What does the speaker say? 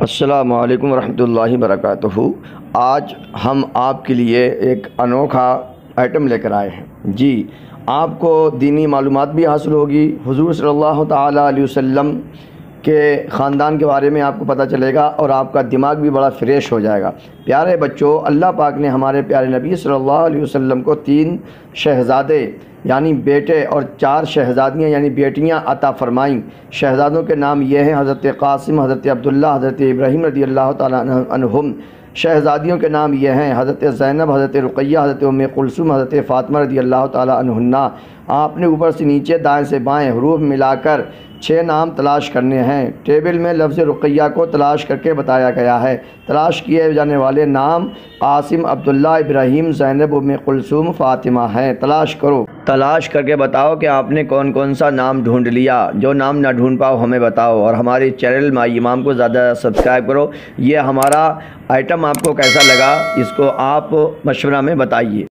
السلام علیکم ورحمۃ اللہ وبرکاتہ۔ آج ہم آپ کے لیے ایک انوکھا آئٹم لے کر آئے ہیں۔ جی آپ کو دینی معلومات بھی حاصل ہوگی۔ حضور صلی اللہ تعالیٰ علیہ وسلم کے خاندان کے بارے میں آپ کو پتہ چلے گا اور آپ کا دماغ بھی بڑا فریش ہو جائے گا۔ پیارے بچوں، اللہ پاک نے ہمارے پیارے نبی صلی اللہ علیہ وسلم کو تین شہزادے یعنی بیٹے اور چار شہزادیاں یعنی بیٹیاں عطا فرمائیں۔ شہزادوں کے نام یہ ہیں حضرت قاسم، حضرت عبداللہ، حضرت ابراہیم رضی اللہ تعالیٰ عنہم۔ شہزادیوں کے نام یہ ہیں حضرت زینب، حضرت رقیہ، حضرت ام کلثوم، حضرت فاطمہ رضی اللہ تعالیٰ عنہنہ آپ نے اوپر سے نیچے دائیں سے بائیں حروف ملا کر چھ نام تلاش کرنے ہیں۔ ٹیبل میں لفظ رقیہ کو تلاش کر کے بتایا گیا ہے۔ تلاش کیے جانے والے نام قاسم عبداللہ ابراہیم زینب ام کلثوم فاطمہ ہیں۔ تلاش کرو۔ تلاش کر کے بتاؤ کہ آپ نے کون کون سا نام ڈھونڈ لیا۔ جو نام نہ ڈھونڈ پاؤ ہمیں بتاؤ اور ہماری چینل مائی امام کو زیادہ سبسکرائب کرو۔ یہ ہمارا آئٹم آپ کو کیسا لگا اس کو آپ مشورہ میں بتائیے۔